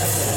Okay.